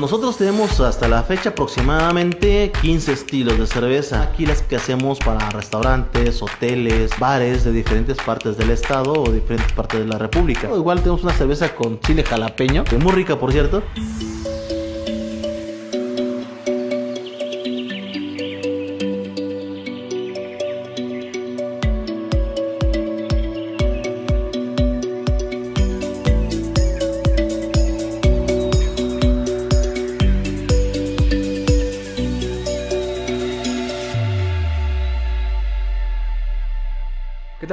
Nosotros tenemos hasta la fecha aproximadamente 15 estilos de cerveza. Aquí las que hacemos para restaurantes, hoteles, bares de diferentes partes del estado o diferentes partes de la república. Igual tenemos una cerveza con chile jalapeño, que es muy rica por cierto.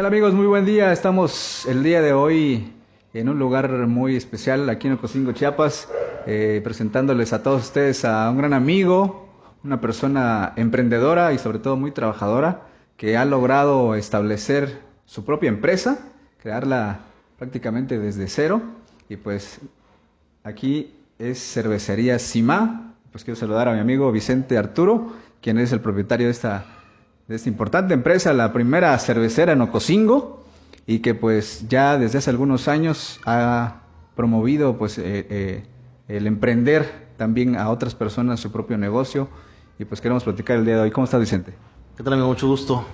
Amigos? Muy buen día. Estamos el día de hoy en un lugar muy especial aquí en Ocosingo, Chiapas, eh, presentándoles a todos ustedes a un gran amigo, una persona emprendedora y sobre todo muy trabajadora que ha logrado establecer su propia empresa, crearla prácticamente desde cero y pues aquí es cervecería Sima. Pues quiero saludar a mi amigo Vicente Arturo, quien es el propietario de esta de esta importante empresa, la primera cervecera en Ocosingo, y que pues ya desde hace algunos años ha promovido pues eh, eh, el emprender también a otras personas su propio negocio, y pues queremos platicar el día de hoy. ¿Cómo estás Vicente? ¿Qué tal amigo? Mucho gusto.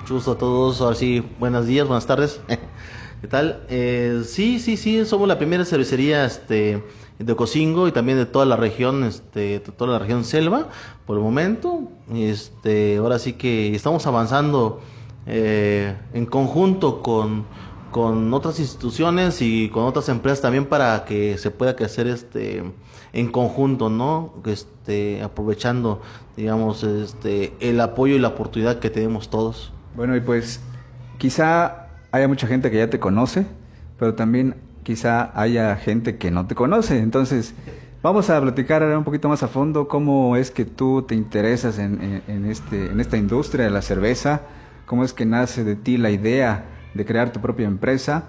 Mucho gusto a todos. Ahora sí, buenos días, buenas tardes. ¿Qué tal? Eh, sí, sí, sí, somos la primera cervecería este, de Ocosingo y también de toda la región, este, toda la región selva, por el momento. Este, ahora sí que estamos avanzando eh, en conjunto con, con otras instituciones y con otras empresas también para que se pueda crecer este en conjunto, ¿no? Este, aprovechando, digamos, este, el apoyo y la oportunidad que tenemos todos. Bueno, y pues quizá haya mucha gente que ya te conoce, pero también quizá haya gente que no te conoce. Entonces, vamos a platicar ahora un poquito más a fondo cómo es que tú te interesas en, este, en esta industria de la cerveza, cómo es que nace de ti la idea de crear tu propia empresa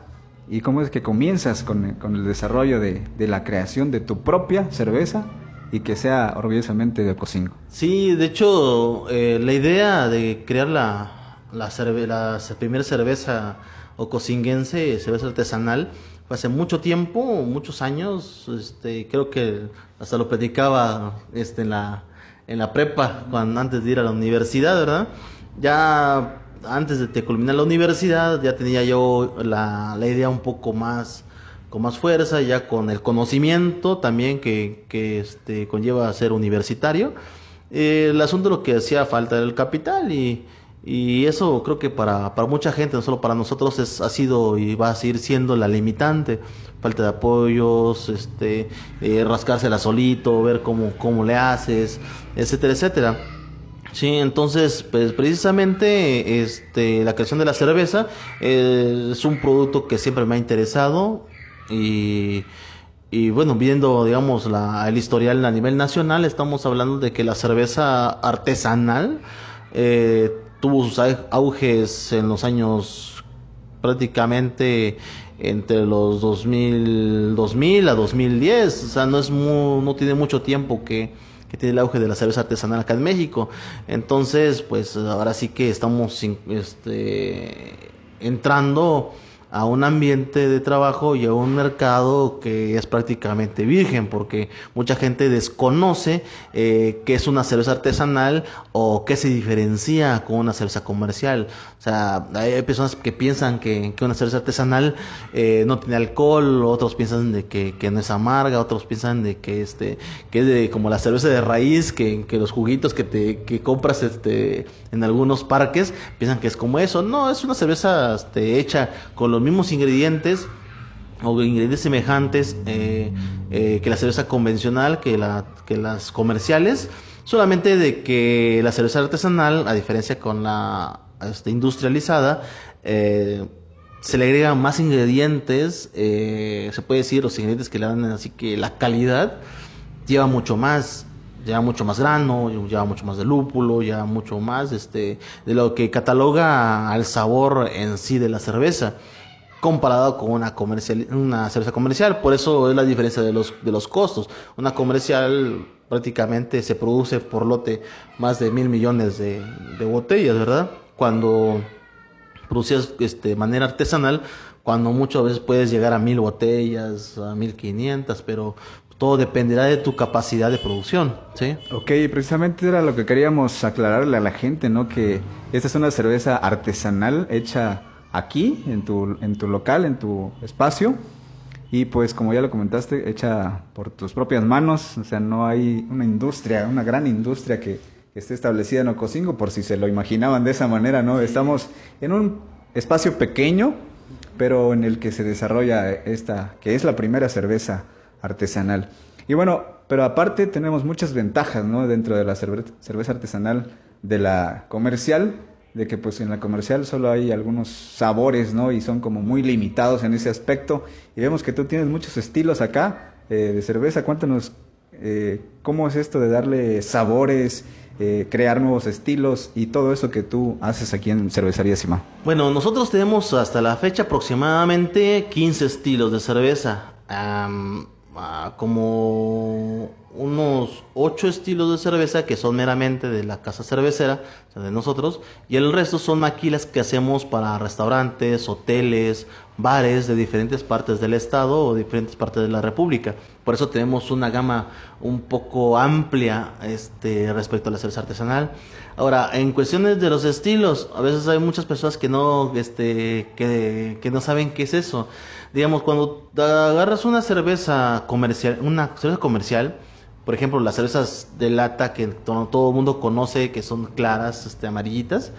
y cómo es que comienzas con, con el desarrollo de, de, la creación de tu propia cerveza y que sea orgullosamente de Ocosingo. Sí, de hecho, eh, la idea de crear la, la, cerve la primera cerveza ocosinguense, cerveza artesanal, hace mucho tiempo, muchos años, este, creo que hasta lo platicaba este, en, la, en la prepa, cuando, antes de ir a la universidad, ¿verdad? Ya antes de culminar la universidad, ya tenía yo la, la idea un poco más con más fuerza, ya con el conocimiento también que, que este, conlleva ser universitario. Eh, el asunto lo que hacía falta era el capital y, y eso creo que para, para mucha gente, no solo para nosotros, es, ha sido y va a seguir siendo la limitante. Falta de apoyos, este, eh, rascársela solito, ver cómo, cómo le haces, etcétera, etcétera. Sí, entonces, pues precisamente este, la creación de la cerveza eh, es un producto que siempre me ha interesado y, y bueno, viendo, digamos, la, el historial a nivel nacional, estamos hablando de que la cerveza artesanal eh, tuvo sus auges en los años prácticamente entre los 2000, 2000 a 2010, o sea, no es no tiene mucho tiempo que, que tiene el auge de la cerveza artesanal acá en México. Entonces, pues ahora sí que estamos este, entrando a un ambiente de trabajo y a un mercado que es prácticamente virgen, porque mucha gente desconoce eh, qué es una cerveza artesanal o qué se diferencia con una cerveza comercial. O sea, hay personas que piensan que, que una cerveza artesanal eh, no tiene alcohol, otros piensan de que, que, no es amarga, otros piensan de que este que es de, como la cerveza de raíz, que, que los juguitos que te que compras este en algunos parques piensan que es como eso. No, es una cerveza este, hecha con los mismos ingredientes o ingredientes semejantes eh, eh, que la cerveza convencional, que las comerciales, solamente de que la cerveza artesanal, a diferencia con la este, industrializada, eh, se le agregan más ingredientes, se puede decir los ingredientes que le dan así que la calidad lleva mucho más lleva mucho más grano, lleva mucho más de lúpulo, lleva mucho más este, de lo que cataloga al sabor en sí de la cerveza comparado con una comercial una cerveza comercial por eso es la diferencia de los de los costos una comercial prácticamente se produce por lote más de mil millones de, de botellas verdad cuando producías este, de manera artesanal cuando muchas veces puedes llegar a mil botellas a mil quinientas pero todo dependerá de tu capacidad de producción, ¿sí? Ok, precisamente era lo que queríamos aclararle a la gente, ¿no? Que esta es una cerveza artesanal hecha aquí, en tu, en tu local, en tu espacio, y pues como ya lo comentaste, hecha por tus propias manos, o sea, no hay una industria, una gran industria que, que esté establecida en Ocosingo, por si se lo imaginaban de esa manera, ¿no? Estamos en un espacio pequeño, pero en el que se desarrolla esta, que es la primera cerveza artesanal. Y bueno, pero aparte tenemos muchas ventajas, ¿no? Dentro de la cerveza artesanal de la comercial, de que pues en la comercial solo hay algunos sabores, ¿no? Y son como muy limitados en ese aspecto. Y vemos que tú tienes muchos estilos acá eh, de cerveza. Cuéntanos eh, cómo es esto de darle sabores, eh, crear nuevos estilos y todo eso que tú haces aquí en Cervecería Sima. Bueno, nosotros tenemos hasta la fecha aproximadamente 15 estilos de cerveza como unos ocho estilos de cerveza que son meramente de la casa cervecera, o sea, de nosotros, y el resto son maquilas que hacemos para restaurantes, hoteles, bares de diferentes partes del estado o diferentes partes de la república. Por eso tenemos una gama un poco amplia este, respecto a la cerveza artesanal. Ahora, en cuestiones de los estilos, a veces hay muchas personas que no, este, que, que no saben qué es eso digamos, cuando agarras una cerveza comercial, una cerveza comercial, por ejemplo, las cervezas de lata que todo, el mundo conoce, que son claras, este, amarillitas,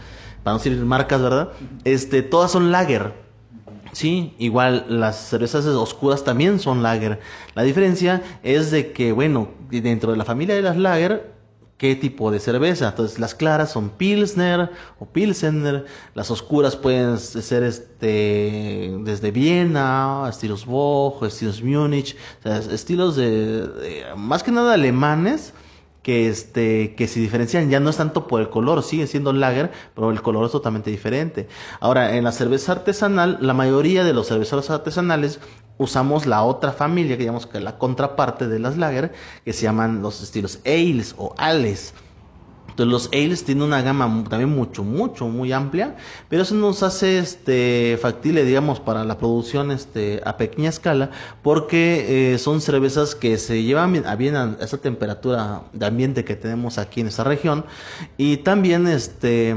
para no decir marcas, ¿verdad? Este, todas son lager. Sí, igual las cervezas oscuras también son lager. La diferencia es de que, bueno, dentro de la familia de las lager qué tipo de cerveza. Entonces, las claras son Pilsner o Pilsener, las oscuras pueden ser este desde Viena, estilos Boch, estilos Múnich, estilos de, más que nada alemanes que este que se diferencian ya no es tanto por el color, sigue siendo lager, pero el color es totalmente diferente. Ahora, en la cerveza artesanal, la mayoría de los cerveceros artesanales usamos la otra familia, que digamos que la contraparte de las lager, que se llaman los estilos ales o ales. Entonces los ales tienen una gama también mucho, mucho, muy amplia, pero eso nos hace este factible, digamos, para la producción este a pequeña escala, porque eh, son cervezas que se llevan a, bien a esa temperatura de ambiente que tenemos aquí en esta región. Y también este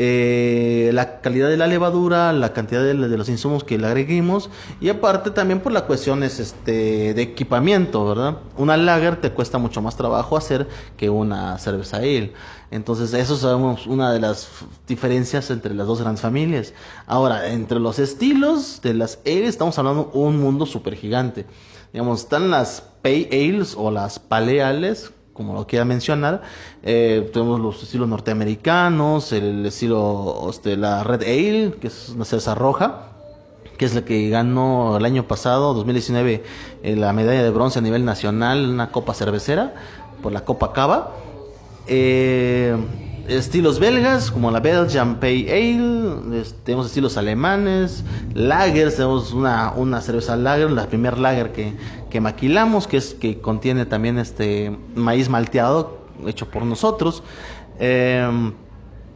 eh, la calidad de la levadura, la cantidad de, los insumos que le agreguemos y aparte también por la cuestión este, de equipamiento, ¿verdad? Una lager te cuesta mucho más trabajo hacer que una cerveza ale. Entonces eso es una de las diferencias entre las dos grandes familias. Ahora, entre los estilos de las ale estamos hablando de un mundo súper gigante. Digamos, están las pale ales o las paleales, como lo quiera mencionar. Eh, tenemos los estilos norteamericanos, el estilo, este, la Red Ale, que es una cerveza roja, que es la que ganó el año pasado, 2019, eh, la medalla de bronce a nivel nacional, una copa cervecera, por la Copa Cava. Eh, estilos belgas, como la Belgian Pale Ale, tenemos estilos alemanes, lagers, tenemos una, una cerveza lager, la primer lager que, que maquilamos, que es que contiene también este maíz malteado hecho por nosotros. Em,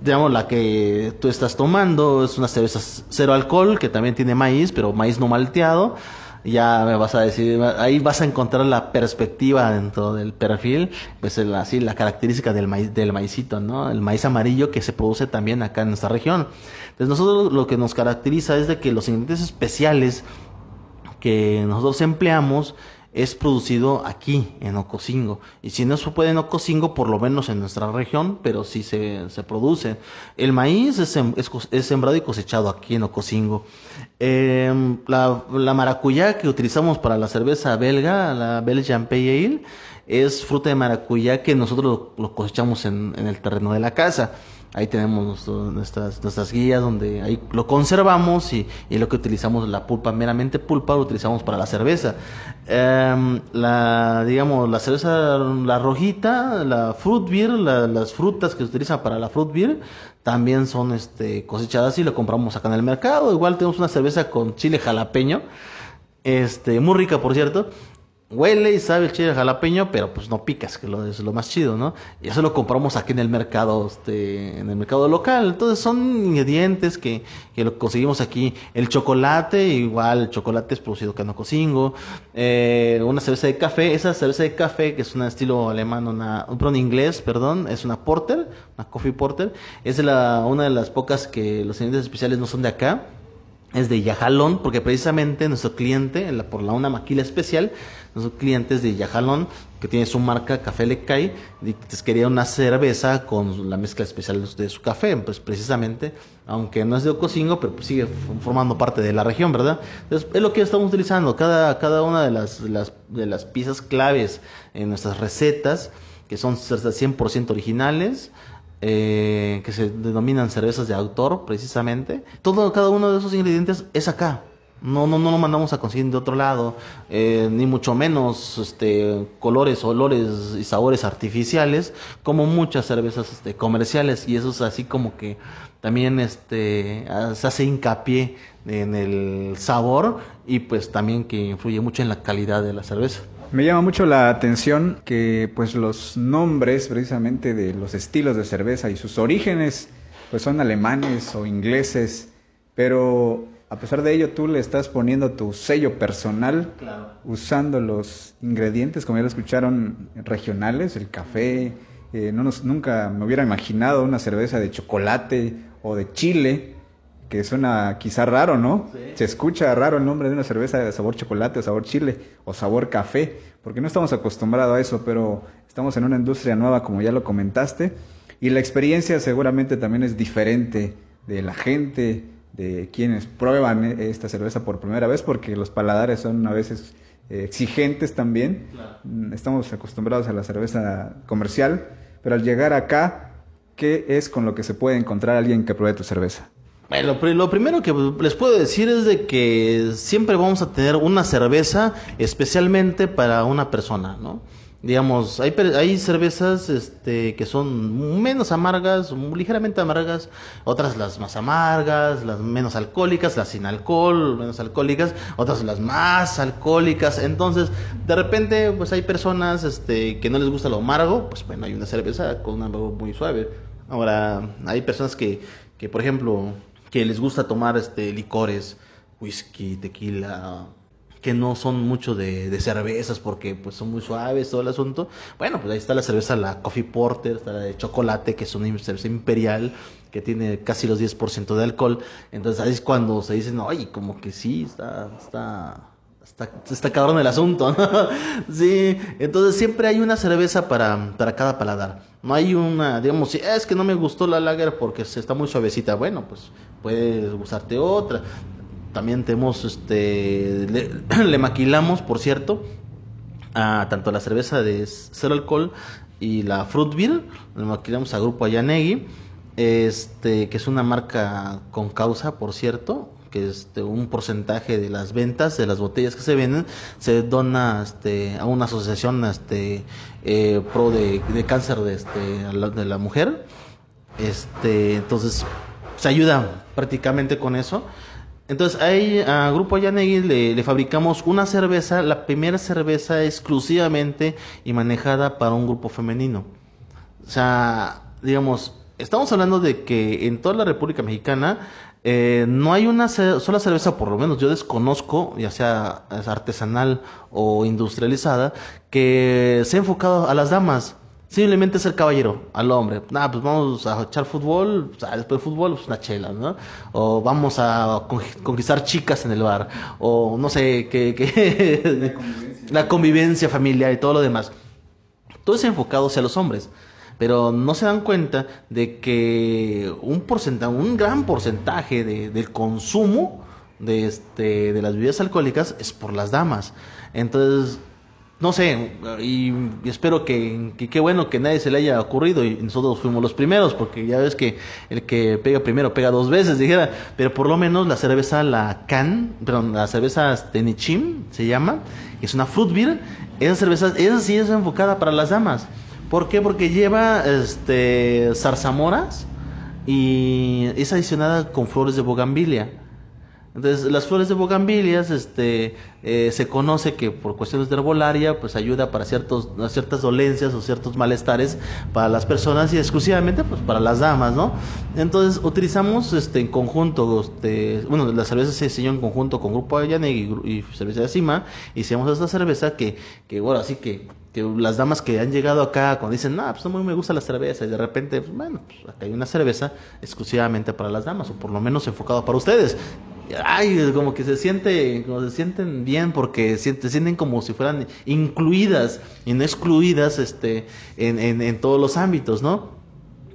digamos, la que tú estás tomando es una cerveza cero alcohol, que también tiene maíz, pero maíz no malteado ya me vas a decir, ahí vas a encontrar la perspectiva dentro del perfil, pues así la característica del maíz, del maicito, ¿no? El maíz amarillo que se produce también acá en esta región. Entonces nosotros lo que nos caracteriza es de que los ingredientes especiales que nosotros empleamos es producido aquí, en Ocosingo. Y si no se puede en Ocosingo, por lo menos en nuestra región, pero sí se, se produce. El maíz es, es, sembrado y cosechado aquí en Ocosingo. Em, la, la, maracuyá que utilizamos para la cerveza belga, la Belgian Pale Ale, es fruta de maracuyá que nosotros lo, cosechamos en el terreno de la casa. Ahí tenemos nuestras, nuestras guías donde ahí lo conservamos y, y, lo que utilizamos, la pulpa, meramente pulpa, lo utilizamos para la cerveza. Em, la, digamos, la cerveza, la rojita, la fruit beer, las frutas que se utilizan para la fruit beer, también son este, cosechadas y lo compramos acá en el mercado. Igual tenemos una cerveza con chile jalapeño, este, muy rica por cierto huele y sabe el chile jalapeño, pero pues no picas, que lo, es lo más chido, ¿no? Y eso lo compramos aquí en el mercado, este, en el mercado local. Entonces son ingredientes que, que lo conseguimos aquí. El chocolate, igual, el chocolate es producido en Cocingo. Eh, una cerveza de café, esa cerveza de café, que es un estilo alemán, una, un inglés, perdón, es una porter, una coffee porter. Es la, una de las pocas que los ingredientes especiales no son de acá es de Yajalón, porque precisamente nuestro cliente, por la una maquila especial, nuestro cliente es de Yajalón, que tiene su marca Café Lecay, y quería una cerveza con la mezcla especial de su café, pues precisamente, aunque no es de Ocosingo, pero pues sigue formando parte de la región, ¿verdad? Entonces, es lo que estamos utilizando, cada, cada una de las, las, de las piezas claves en nuestras recetas, que son 100% originales, eh, que se denominan cervezas de autor, precisamente. Todo, cada uno de esos ingredientes es acá. No, no, no lo mandamos a conseguir de otro lado, eh, ni mucho menos este, colores, olores y sabores artificiales, como muchas cervezas este, comerciales. Y eso es así como que también este, se hace hincapié en el sabor y pues también que influye mucho en la calidad de la cerveza. Me llama mucho la atención que pues los nombres precisamente de los estilos de cerveza y sus orígenes pues son alemanes o ingleses, pero a pesar de ello tú le estás poniendo tu sello personal usando los ingredientes, como ya lo escucharon, regionales, el café. Eh, no nos, nunca me hubiera imaginado una cerveza de chocolate o de chile que suena quizá raro, ¿no? Se escucha raro el nombre de una cerveza de sabor chocolate o sabor chile o sabor café, porque no estamos acostumbrados a eso, pero estamos en una industria nueva, como ya lo comentaste, y la experiencia seguramente también es diferente de la gente, de quienes prueban esta cerveza por primera vez, porque los paladares son a veces eh, exigentes también. Estamos acostumbrados a la cerveza comercial, pero al llegar acá, ¿qué es con lo que se puede encontrar alguien que pruebe tu cerveza? Bueno, lo primero que les puedo decir es de que siempre vamos a tener una cerveza especialmente para una persona, ¿no? Digamos, hay, hay cervezas este, que son menos amargas, ligeramente amargas, otras las más amargas, las menos alcohólicas, las sin alcohol, menos alcohólicas, otras las más alcohólicas. Entonces, de repente, pues hay personas este, que no les gusta lo amargo, pues bueno, hay una cerveza con un amargo muy suave. Ahora, hay personas que, que por ejemplo, que les gusta tomar este licores, whisky, tequila, que no son mucho de, cervezas porque pues son muy suaves todo el asunto. Bueno, pues ahí está la cerveza, la Coffee Porter, está la de chocolate, que es una cerveza imperial, que tiene casi los 10% de alcohol. Entonces ahí es cuando se dicen, oye, como que sí, está, está, está, está cabrón el asunto, ¿no? sí, entonces siempre hay una cerveza para, para cada paladar. No hay una, digamos, si es que no me gustó la lager porque está muy suavecita, bueno, pues puedes gustarte otra. También tenemos, este, le, maquilamos, por cierto, a tanto la cerveza de cero alcohol y la fruit beer, le maquilamos a Grupo Ayanegui, este, que es una marca con causa, por cierto, que este, un porcentaje de las ventas de las botellas que se venden se dona este, a una asociación este, eh, pro de, cáncer de, este, de la mujer. Este, entonces, se ayuda prácticamente con eso. Entonces, ahí a Grupo Yanegui le, le, fabricamos una cerveza, la primera cerveza exclusivamente y manejada para un grupo femenino. O sea, digamos, estamos hablando de que en toda la República Mexicana eh, no hay una sola cerveza, por lo menos yo desconozco, ya sea artesanal o industrializada, que sea enfocado a las damas. Simplemente es el caballero, al hombre. Nada, pues vamos a echar fútbol, o sea, después de fútbol, pues una chela, ¿no? O vamos a conquistar chicas en el bar, o no sé, qué, qué la convivencia familiar y todo lo demás. Todo es enfocado hacia los hombres pero no se dan cuenta de que un porcentaje, un gran porcentaje de, del consumo de, este, de las bebidas alcohólicas es por las damas. Entonces, no sé, y, espero que, qué bueno que nadie se le haya ocurrido y nosotros fuimos los primeros, porque ya ves que el que pega primero pega dos veces, dijera, pero por lo menos la cerveza, la Can, perdón, la cerveza Tenichim se llama, es una fruit beer, esa cerveza, esa sí es enfocada para las damas. ¿Por qué? Porque lleva este zarzamoras y es adicionada con flores de bogambilia. Entonces, las flores de bogambilias, este, eh, se conoce que por cuestiones de herbolaria, pues ayuda para ciertos, ciertas dolencias o ciertos malestares para las personas y exclusivamente, pues para las damas, ¿no? Entonces, utilizamos, este, en conjunto, este, bueno, la cerveza se diseñó en conjunto con Grupo Ayaneg y, y Cerveza de Cima, hicimos esta cerveza que, que bueno, así que que las damas que han llegado acá cuando dicen, no, pues no me gusta la cerveza y de repente, pues, bueno, pues acá hay una cerveza exclusivamente para las damas o por lo menos enfocado para ustedes ay, como que se siente, como se sienten bien porque se, sienten como si fueran incluidas y no excluidas este, en, en, todos los ámbitos, ¿no?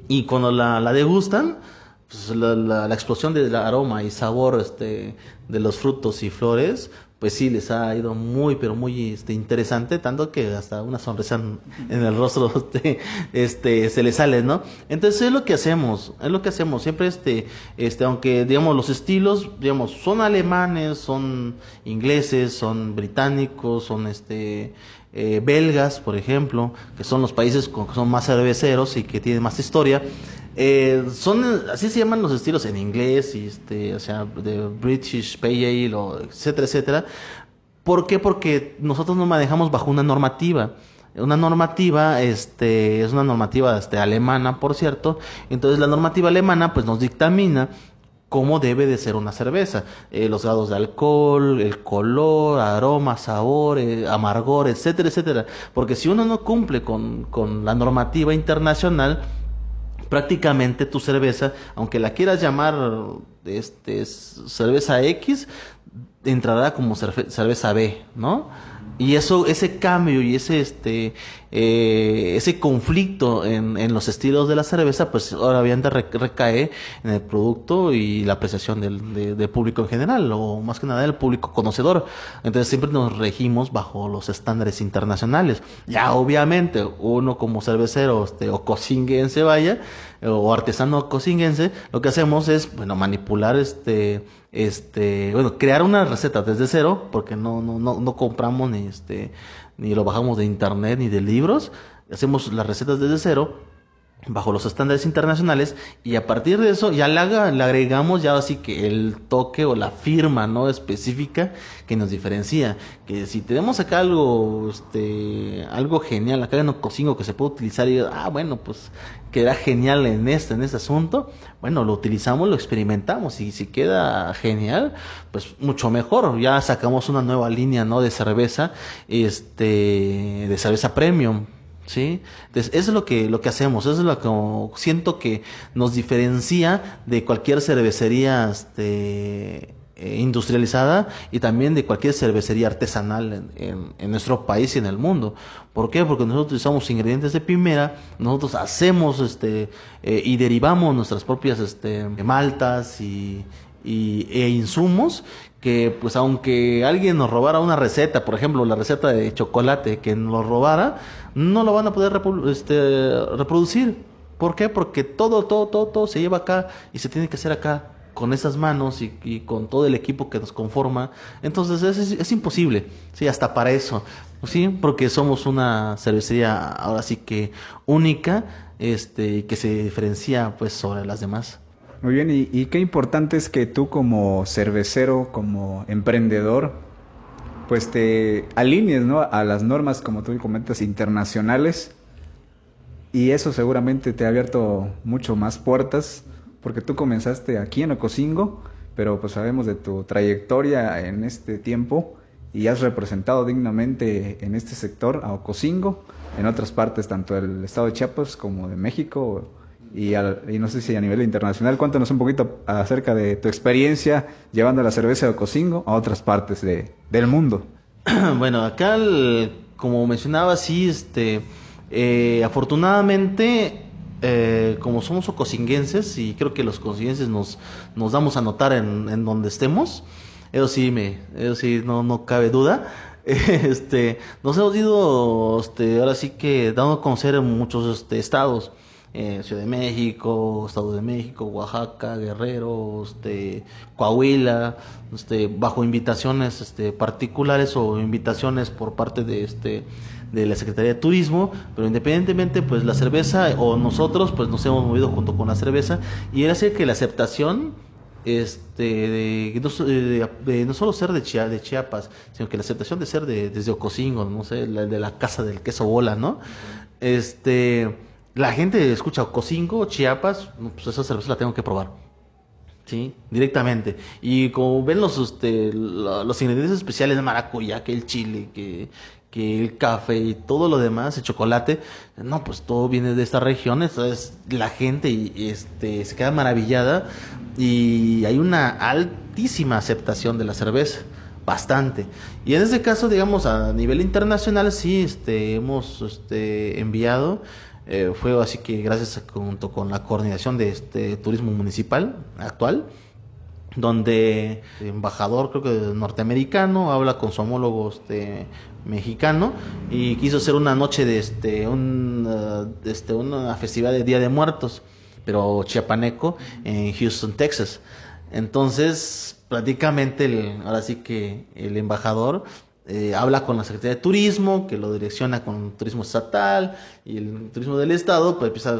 Y cuando la, la degustan, pues la, la, la, explosión del aroma y sabor este, de los frutos y flores, pues sí les ha ido muy pero muy este, interesante tanto que hasta una sonrisa en, el rostro este, este se le sale no entonces es lo que hacemos es lo que hacemos. Siempre este este aunque digamos los estilos digamos son alemanes son ingleses son británicos son este eh, belgas por ejemplo que son los países que son más cerveceros y que tienen más historia eh, son, así se llaman los estilos en inglés, y este, o sea, de British Pale Ale, etcétera, etcétera. ¿Por qué? Porque nosotros nos manejamos bajo una normativa. Una normativa, este, es una normativa este, alemana, por cierto. Entonces la normativa alemana, pues nos dictamina cómo debe de ser una cerveza, eh, los grados de alcohol, el color, aroma, sabor, eh, amargor, etcétera, etcétera. Porque si uno no cumple con, con la normativa internacional, prácticamente tu cerveza, aunque la quieras llamar este, cerveza X, entrará como cerveza B, ¿no? Y eso, ese cambio y ese, este, eh, ese conflicto en, en, los estilos de la cerveza, pues obviamente recae en el producto y la apreciación del, del, público en general, o más que nada del público conocedor. Entonces siempre nos regimos bajo los estándares internacionales. Ya obviamente uno como cervecero este, o cocinguense vaya, o artesano cocinguense, lo que hacemos es, bueno, manipular este este, bueno, crear una receta desde cero, porque no, no, no, no compramos ni este, ni lo bajamos de internet ni de libros, hacemos las recetas desde cero bajo los estándares internacionales y a partir de eso ya le, agregamos ya así que el toque o la firma no específica que nos diferencia que si tenemos acá algo este algo genial acá en cocino que se puede utilizar y ah bueno pues queda genial en este en este asunto bueno lo utilizamos lo experimentamos y si queda genial pues mucho mejor. Ya sacamos una nueva línea no de cerveza este de cerveza premium ¿sí? Entonces, eso es lo que, lo que hacemos, eso es lo que siento que nos diferencia de cualquier cervecería este, eh, industrializada y también de cualquier cervecería artesanal en, en, nuestro país y en el mundo. ¿Por qué? Porque nosotros utilizamos ingredientes de primera, nosotros hacemos este, eh, y derivamos nuestras propias este, maltas y, y, e insumos que pues aunque alguien nos robara una receta, por ejemplo la receta de chocolate que nos robara, no lo van a poder este, reproducir. ¿Por qué? Porque todo, todo, todo, todo se lleva acá y se tiene que hacer acá con esas manos y, con todo el equipo que nos conforma. Entonces es, es, imposible, sí, hasta para eso, sí, porque somos una cervecería ahora sí que única, este, que se diferencia pues sobre las demás. Muy bien, y, qué importante es que tú como cervecero, como emprendedor, pues te alinees ¿no? a las normas, como tú comentas, internacionales. Y eso seguramente te ha abierto mucho más puertas, porque tú comenzaste aquí en Ocosingo, pero pues sabemos de tu trayectoria en este tiempo y has representado dignamente en este sector a Ocosingo, en otras partes, tanto del estado de Chiapas como de México y, no sé si a nivel internacional, cuéntanos un poquito acerca de tu experiencia llevando la cerveza de Cocingo a otras partes de, del mundo. Bueno, acá, como mencionaba, sí, este, eh, afortunadamente, eh, como somos ocosinguenses, y creo que los ocosinguenses nos, nos damos a notar en, en donde estemos, eso sí, me, eso sí, no, no cabe duda. Este, nos hemos ido, este, ahora sí que dando a conocer en muchos este, estados. Ciudad de México, Estado de México, Oaxaca, Guerrero, este, Coahuila, este, bajo invitaciones este, particulares o invitaciones por parte de este de la Secretaría de Turismo, pero independientemente pues la cerveza o nosotros pues nos hemos movido junto con la cerveza y era así que la aceptación este, de, no, solo ser de, de Chiapas, sino que la aceptación de ser de, desde Ocosingo, no sé, de la casa del queso bola, ¿no? Este, la gente escucha Ocosingo, Chiapas, pues esa cerveza la tengo que probar. Sí, directamente. Y como ven los, este, los ingredientes especiales de maracuyá, que el chile, que, que el café y todo lo demás, el chocolate, no, pues todo viene de esta región, entonces la gente este, se queda maravillada y hay una altísima aceptación de la cerveza, bastante. Y en este caso, digamos, a nivel internacional sí este, hemos este, enviado, eh, fue así que gracias junto con la coordinación de este turismo municipal actual, donde el embajador creo que norteamericano habla con su homólogo este mexicano y quiso hacer una noche de este un uh, este una festividad de Día de Muertos pero chiapaneco en Houston Texas. Entonces prácticamente el, ahora sí que el embajador eh, habla con la Secretaría de Turismo, que lo direcciona con turismo estatal y el turismo del estado, pues empieza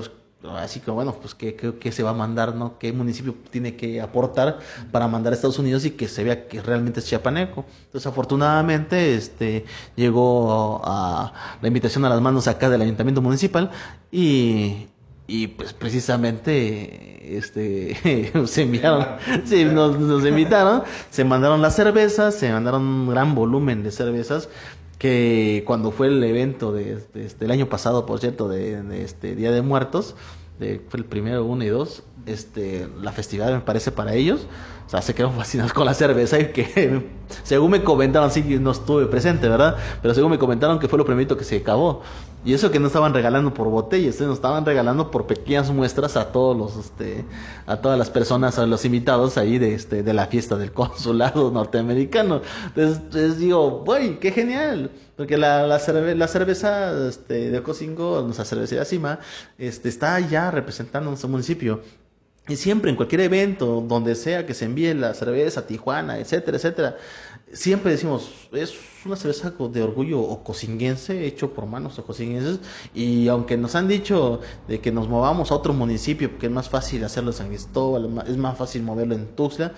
así que bueno, pues ¿qué, qué, se va a mandar, ¿no? ¿Qué municipio tiene que aportar para mandar a Estados Unidos y que se vea que realmente es chiapaneco? Entonces afortunadamente este, llegó a la invitación a las manos acá del ayuntamiento municipal y, y pues precisamente este se enviaron sí, nos, nos, invitaron se mandaron las cervezas se mandaron un gran volumen de cervezas que cuando fue el evento de, este, el año pasado, por cierto, de, este Día de Muertos, de, fue el primero, uno y dos, este, la festividad me parece para ellos, o sea, se quedaron fascinados con la cerveza y que, según me comentaron, sí, no estuve presente, ¿verdad? Pero según me comentaron que fue lo primero que se acabó. Y eso que no estaban regalando por botellas, nos estaban regalando por pequeñas muestras a todos los, este, a todas las personas, a los invitados ahí de, este, de la fiesta del consulado norteamericano. Entonces, digo, ¡uy, qué genial! Porque la, la, la cerveza este, de Cocingo, nuestra cervecería Cima, este, está ya representando nuestro municipio. Y siempre, en cualquier evento, donde sea que se envíe la cerveza Tijuana, etcétera, etcétera, siempre decimos, es una cerveza de orgullo ocosinguense, hecho por manos ocosinguenses, y aunque nos han dicho de que nos movamos a otro municipio, porque es más fácil hacerlo en San Cristóbal, es más fácil moverlo en Tuxtla,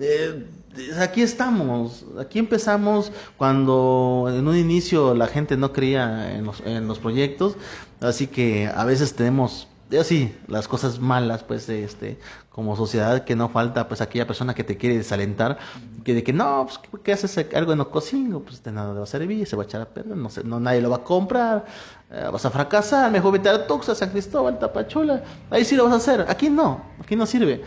eh, aquí estamos, aquí empezamos cuando en un inicio la gente no creía en los, en los proyectos, así que a veces tenemos sí, las cosas malas, pues, este, como sociedad, que no falta, pues, aquella persona que te quiere desalentar, que de que no, pues, ¿qué haces algo en Ocosingo? Pues, de nada va a servir, se va a echar a perder, no sé, no, nadie lo va a comprar, eh, vas a fracasar, mejor vete a Tuxa, San Cristóbal, Tapachula, ahí sí lo vas a hacer, aquí no, aquí no sirve.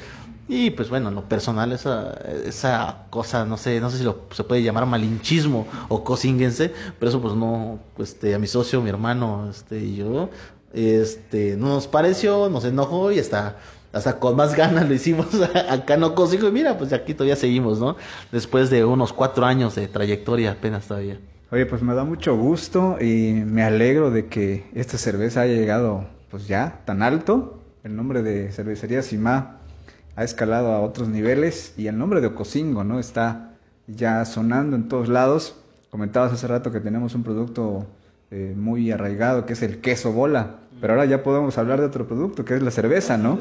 Y pues bueno, lo personal, esa, esa cosa, no sé, no sé si lo, se puede llamar malinchismo o cosinguense, pero eso pues no, este, a mi socio, mi hermano, este, y yo, este, no nos pareció, nos enojó y hasta, hasta con más ganas lo hicimos acá no consigo. Y mira, pues aquí todavía seguimos, ¿no? Después de unos cuatro años de trayectoria apenas todavía. Oye, pues me da mucho gusto y me alegro de que esta cerveza haya llegado pues ya tan alto. El nombre de Cervecería Sima ha escalado a otros niveles y el nombre de Ocosingo, ¿no? Está ya sonando en todos lados. Comentabas hace rato que tenemos un producto eh, muy arraigado, que es el queso bola. Pero ahora ya podemos hablar de otro producto, que es la cerveza, ¿no?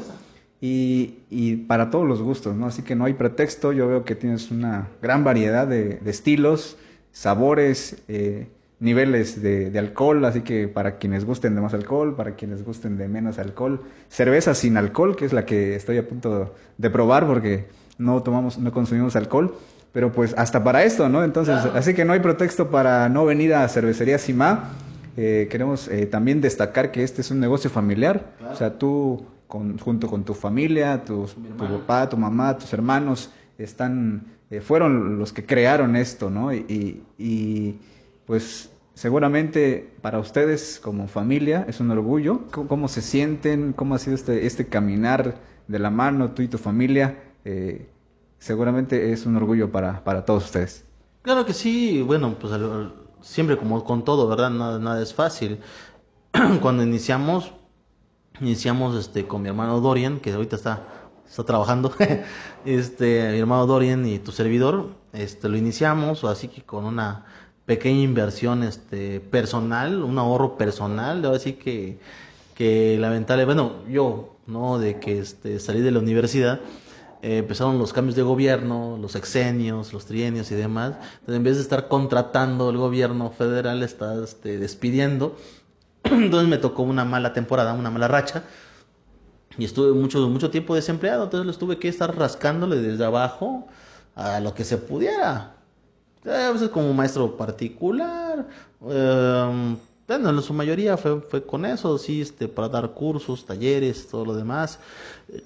Y, y, para todos los gustos, ¿no? Así que no hay pretexto, yo veo que tienes una gran variedad de, estilos, sabores, eh, niveles de, de, alcohol, así que para quienes gusten de más alcohol, para quienes gusten de menos alcohol, cerveza sin alcohol, que es la que estoy a punto de probar porque no tomamos, no consumimos alcohol, pero pues hasta para esto, ¿no? Entonces, así que no hay pretexto para no venir a Cervecería Sima. Eh, queremos eh, también destacar que este es un negocio familiar, o sea, tú con, junto con tu familia, tu papá, tu mamá, tus hermanos, están, eh, fueron los que crearon esto, ¿no? Y, y, pues seguramente para ustedes como familia es un orgullo. ¿Cómo, se sienten? ¿Cómo ha sido este, este caminar de la mano, tú y tu familia? Eh, seguramente es un orgullo para, para todos ustedes. Claro que sí, bueno, pues siempre como con todo, ¿verdad? Nada, nada es fácil. Cuando iniciamos, iniciamos este con mi hermano Dorian, que ahorita está, está trabajando, este, mi hermano Dorian y tu servidor, este, lo iniciamos, así que con una pequeña inversión este personal, un ahorro personal, debo decir que, que lamentable, bueno, yo, ¿no? De que este, salí de la universidad, eh, empezaron los cambios de gobierno, los exenios, los trienios y demás. Entonces, en vez de estar contratando el gobierno federal, está este, despidiendo. Entonces me tocó una mala temporada, una mala racha. Y estuve mucho, mucho tiempo desempleado, entonces les tuve que estar rascándole desde abajo a lo que se pudiera. Eh, a veces como maestro particular, eh, bueno, en su mayoría fue, fue con eso, sí, este, para dar cursos, talleres, todo lo demás.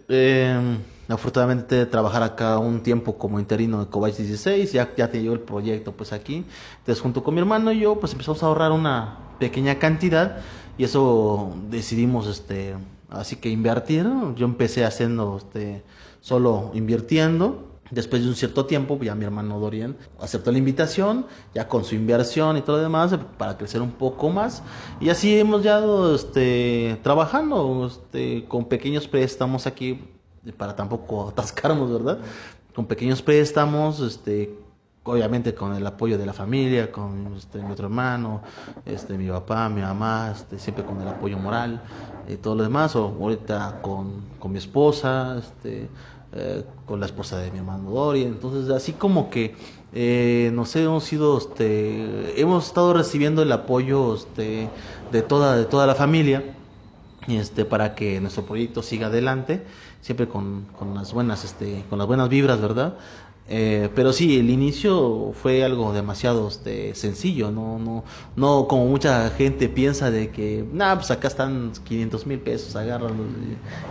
Eh, afortunadamente trabajar acá un tiempo como interino de Cobach 16, ya, ya te llegó el proyecto pues aquí. Entonces junto con mi hermano y yo pues empezamos a ahorrar una pequeña cantidad y eso decidimos este así que invertir. Yo empecé haciendo este solo invirtiendo Después de un cierto tiempo, ya mi hermano Dorian aceptó la invitación, ya con su inversión y todo lo demás, para crecer un poco más. Y así hemos ya este, trabajando este, con pequeños préstamos aquí, para tampoco atascarnos, ¿verdad? Con pequeños préstamos, este, obviamente con el apoyo de la familia, con este, mi otro hermano, este, mi papá, mi mamá, este, siempre con el apoyo moral y todo lo demás, o ahorita con, con mi esposa, este, eh, con la esposa de mi hermano Dori. Entonces, así como que eh, nos hemos sido, este, hemos estado recibiendo el apoyo este, de, toda, de toda la familia este, para que nuestro proyecto siga adelante, siempre con, con las buenas, este, con las buenas vibras, ¿verdad? Eh, pero sí, el inicio fue algo demasiado este, sencillo, no, no, no como mucha gente piensa de que, nada, pues acá están 500 mil pesos, agárralos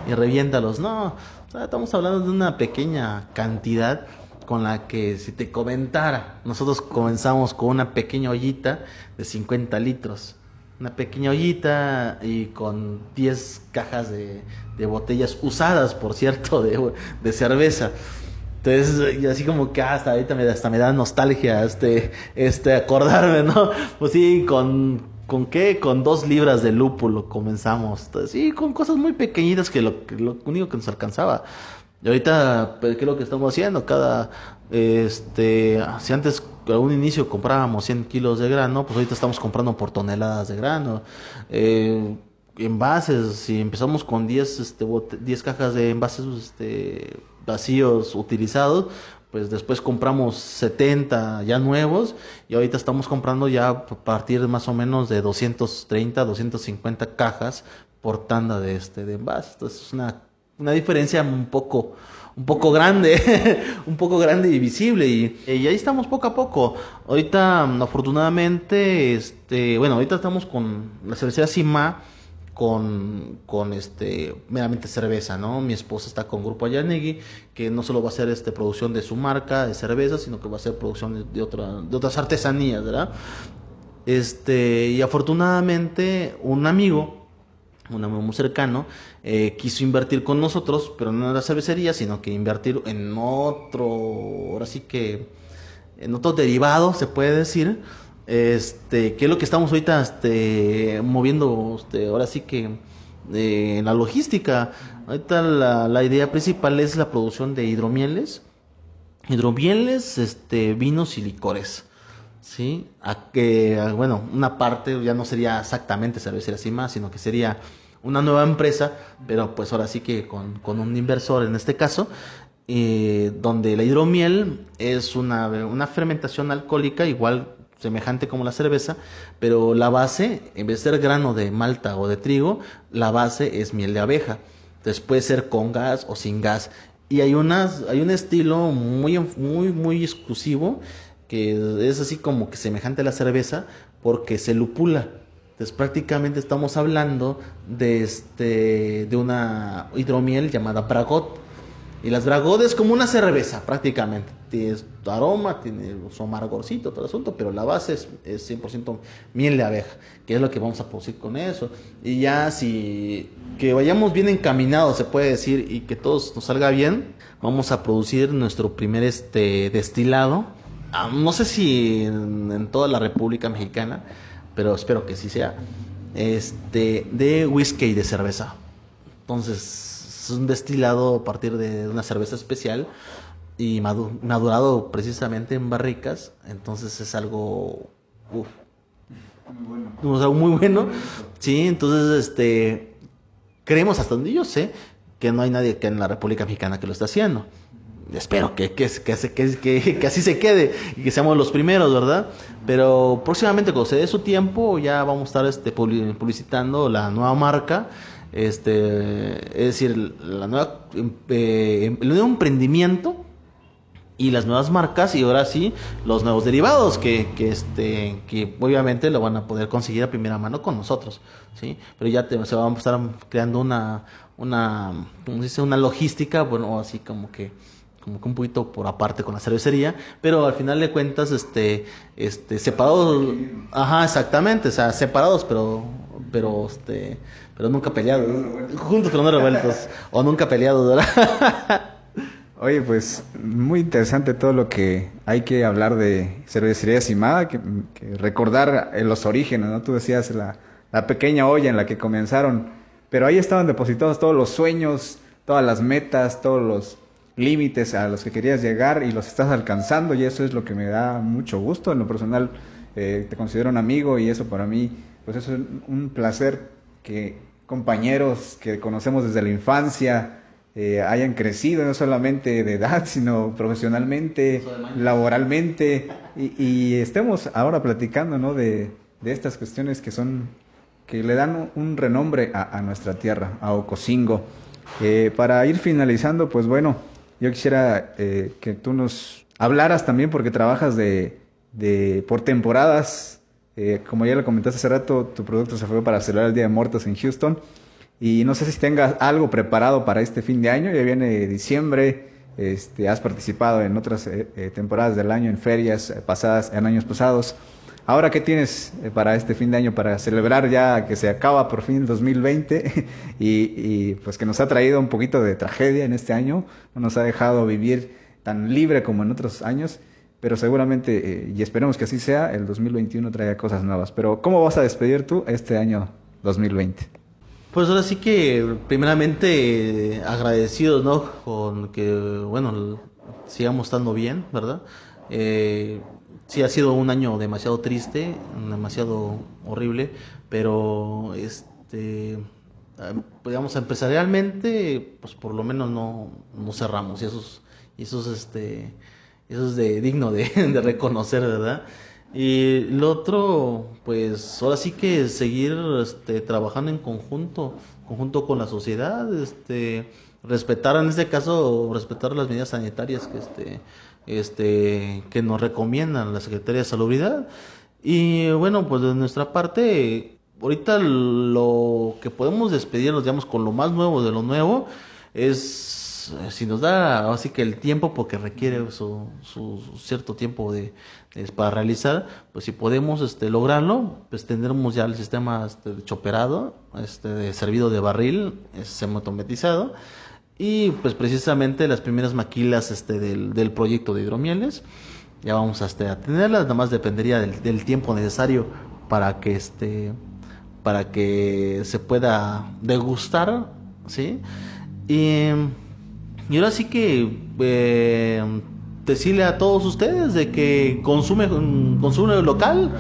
y, y reviéntalos. No, estamos hablando de una pequeña cantidad con la que si te comentara, nosotros comenzamos con una pequeña ollita de 50 litros, una pequeña ollita y con 10 cajas de, botellas usadas, por cierto, de cerveza. Entonces, y así como que ah, hasta ahorita me, hasta me da nostalgia este, este acordarme, ¿no? Pues sí, con, ¿con qué? Con dos libras de lúpulo comenzamos. Entonces, sí, con cosas muy pequeñitas que lo, lo único que nos alcanzaba. Y ahorita, pues, ¿qué es lo que estamos haciendo? Cada, este, si antes a un inicio comprábamos 100 kilos de grano, pues ahorita estamos comprando por toneladas de grano. Eh, envases, si empezamos con 10, este, 10 cajas de envases, este, vacíos utilizados, pues después compramos 70 ya nuevos y ahorita estamos comprando ya a partir más o menos de 230, 250 cajas por tanda de este de envases. Entonces es una, una diferencia un poco un poco grande, un poco grande y visible y, y, ahí estamos poco a poco. Ahorita afortunadamente este, bueno, ahorita estamos con la cervecería Sima con, este meramente cerveza, ¿no? Mi esposa está con Grupo Ayanegui, que no solo va a hacer este producción de su marca de cerveza, sino que va a hacer producción de, otra, otras artesanías, ¿verdad? Este, y afortunadamente un amigo, un amigo muy cercano, eh, quiso invertir con nosotros, pero no en la cervecería, sino que invertir en otro, ahora sí que, en otro derivado, se puede decir, este, ¿qué es lo que estamos ahorita este, moviendo? Este, ahora sí que eh, en la logística. Ahorita la, la, idea principal es la producción de hidromieles, hidromieles, este, vinos y licores. ¿Sí? A que, bueno, una parte ya no sería exactamente cervecería Cima, sino que sería una nueva empresa, pero pues ahora sí que con, con un inversor en este caso, eh, donde la hidromiel es una, una fermentación alcohólica igual semejante como la cerveza, pero la base, en vez de ser grano de malta o de trigo, la base es miel de abeja. Entonces puede ser con gas o sin gas. Y hay, unas, hay un estilo muy, muy, muy exclusivo que es así como que semejante a la cerveza porque se lupula. Entonces prácticamente estamos hablando de, este, de una hidromiel llamada Bragot y las Bragot es como una cerveza, prácticamente. Tiene aroma, tiene su amargorcito, todo el asunto, pero la base es, es 100% miel de abeja, que es lo que vamos a producir con eso. Y ya si que vayamos bien encaminados, se puede decir, y que todo nos salga bien, vamos a producir nuestro primer este destilado. Ah, no sé si en, en toda la República Mexicana, pero espero que sí sea. Este, de whisky y de cerveza. Entonces, es un destilado a partir de una cerveza especial y madurado precisamente en barricas, entonces es algo muy bueno. bueno. Sí, entonces este creemos hasta donde yo sé que no hay nadie que en la República Mexicana que lo está haciendo. Espero que, que, que, que, así se quede y que seamos los primeros, ¿verdad? Pero próximamente, cuando se dé su tiempo, ya vamos a estar este, publicitando la nueva marca este, es decir, la nueva, eh, el nuevo emprendimiento y las nuevas marcas y ahora sí los nuevos derivados que, que, este, que obviamente lo van a poder conseguir a primera mano con nosotros, ¿sí? Pero ya se va a estar creando una, una, ¿cómo dice? Una logística, bueno, así como que como que un poquito por aparte con la cervecería, pero al final de cuentas, este, este, separados, ajá, exactamente, o sea, separados, pero, pero, este, pero nunca peleados, juntos pero no revueltos, o nunca peleados, ¿verdad? Oye, pues muy interesante todo lo que hay que hablar de cervecería Simada, que, que recordar los orígenes, ¿no? Tú decías la, la pequeña olla en la que comenzaron, pero ahí estaban depositados todos los sueños, todas las metas, todos los límites a los que querías llegar y los estás alcanzando y eso es lo que me da mucho gusto. En lo personal eh, te considero un amigo y eso para mí, pues eso es un placer que compañeros que conocemos desde la infancia eh, hayan crecido, no solamente de edad, sino profesionalmente, laboralmente, y, estemos ahora platicando ¿no? de, estas cuestiones que son que le dan un renombre a, nuestra tierra, a Ocosingo. Eh, para ir finalizando, pues bueno, yo quisiera eh, que tú nos hablaras también, porque trabajas de, de por temporadas eh, como ya lo comentaste hace rato, tu producto se fue para celebrar el Día de Muertos en Houston. Y no sé si tengas algo preparado para este fin de año. Ya viene diciembre. Este, has participado en otras eh, eh, temporadas del año, en ferias pasadas, en años pasados. Ahora, ¿qué tienes para este fin de año para celebrar ya que se acaba por fin el 2020 y, y pues que nos ha traído un poquito de tragedia en este año? No nos ha dejado vivir tan libre como en otros años pero seguramente, eh, y esperemos que así sea, el 2021 traiga cosas nuevas. Pero ¿cómo vas a despedir tú este año 2020? Pues ahora sí que primeramente agradecidos, ¿no? Con que, bueno, sigamos estando bien, ¿verdad? Eh, sí ha sido un año demasiado triste, demasiado horrible, pero este digamos empresarialmente pues por lo menos no, no cerramos y esos y esos este eso es de, digno de, reconocer, ¿verdad? Y lo otro, pues ahora sí que seguir este, trabajando en conjunto, conjunto con la sociedad, este, respetar en este caso, respetar las medidas sanitarias que, este, este, que nos recomiendan la Secretaría de Salubridad. Y bueno, pues de nuestra parte, ahorita lo que podemos despedirnos, digamos, con lo más nuevo de lo nuevo, es eh, si nos da así que el tiempo, porque requiere su, cierto tiempo de, para realizar, pues si podemos este, lograrlo, pues tendremos ya el sistema este, choperado, este, de servido de barril, semi-automatizado, y pues precisamente las primeras maquilas este, del, del proyecto de hidromieles, ya vamos este, a tenerlas, nada más dependería del, del tiempo necesario para que este para que se pueda degustar, ¿sí? Y y ahora sí que eh, decirle a todos ustedes de que consume, consume local.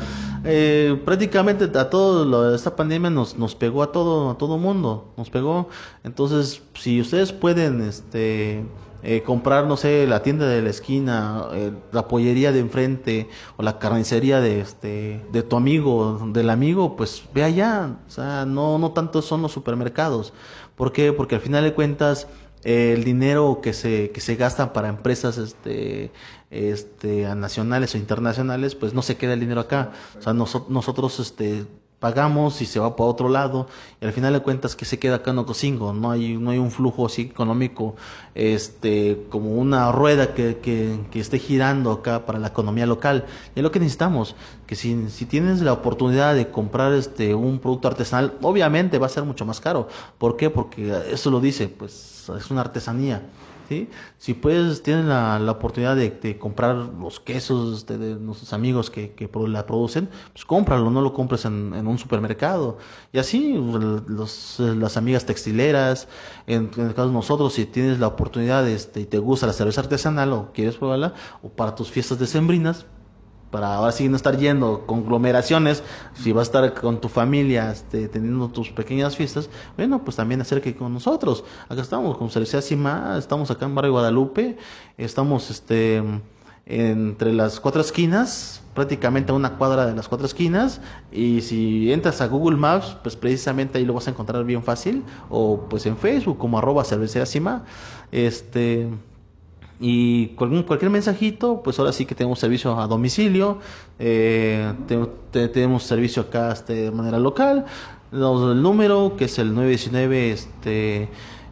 Eh, prácticamente a todo esta pandemia nos, nos pegó a todo a todo mundo nos pegó entonces si ustedes pueden este eh, comprar no sé la tienda de la esquina eh, la pollería de enfrente o la carnicería de este de tu amigo del amigo pues ve allá o sea no no tanto son los supermercados ¿por qué? porque al final de cuentas el dinero que se, que se gasta para empresas este, este, nacionales o internacionales, pues no se queda el dinero acá. O sea, nosotros este, pagamos y se va para otro lado y al final de cuentas que se queda acá en Ocosingo, no hay, no hay un flujo así económico este, como una rueda que, que, que esté girando acá para la economía local. Y es lo que necesitamos, que si, si tienes la oportunidad de comprar este, un producto artesanal, obviamente va a ser mucho más caro. ¿Por qué? Porque eso lo dice, pues es una artesanía. Si puedes, tienes la, oportunidad de, comprar los quesos de, nuestros amigos que, la producen, pues cómpralo, no lo compres en, un supermercado. Y así, los, las amigas textileras, en, el caso de nosotros, si tienes la oportunidad este, y te gusta la cerveza artesanal o quieres probarla, o para tus fiestas decembrinas, para ahora sí no estar yendo conglomeraciones, si vas a estar con tu familia este, teniendo tus pequeñas fiestas, bueno, pues también acerque con nosotros. Acá estamos con Cervecería Cima, estamos acá en Barrio Guadalupe, estamos este entre las cuatro esquinas, prácticamente a una cuadra de las cuatro esquinas, y si entras a Google Maps, pues precisamente ahí lo vas a encontrar bien fácil, o pues en Facebook como arroba cima, este y cualquier mensajito, pues ahora sí que tenemos servicio a domicilio, eh, tenemos servicio acá este, de manera local, el número que es el 919 este,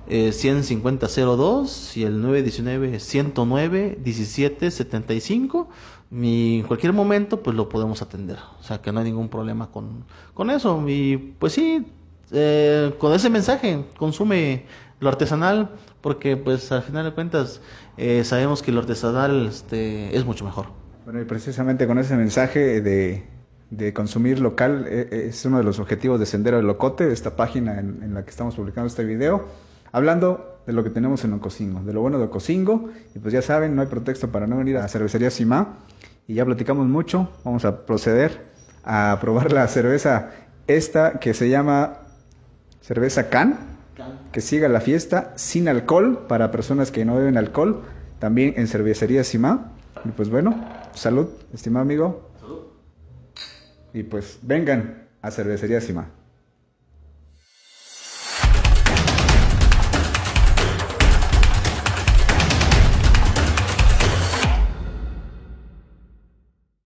eh, 15002 y el 919 109 1775 y en cualquier momento pues lo podemos atender, o sea que no hay ningún problema con, con eso. Y pues sí, eh, con ese mensaje consume lo artesanal porque pues al final de cuentas eh, sabemos que lo artesanal este, es mucho mejor. Bueno, y precisamente con ese mensaje de, de consumir local eh, eh, es uno de los objetivos de Sendero del Locote, esta página en, la que estamos publicando este video, hablando de lo que tenemos en Ocosingo, de lo bueno de Ocosingo, y pues ya saben, no hay pretexto para no venir a cervecería Sima, y ya platicamos mucho, vamos a proceder a probar la cerveza esta que se llama cerveza Can, que siga la fiesta sin alcohol para personas que no beben alcohol, también en cervecería Sima. Y pues bueno, salud, estimado amigo. Salud. Y pues vengan a cervecería Sima.